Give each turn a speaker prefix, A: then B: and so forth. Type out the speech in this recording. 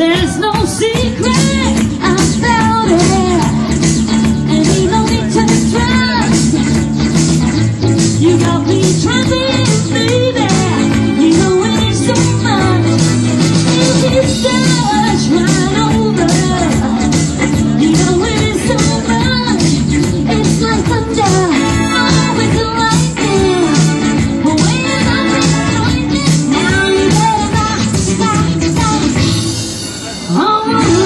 A: There's no secret. Mama.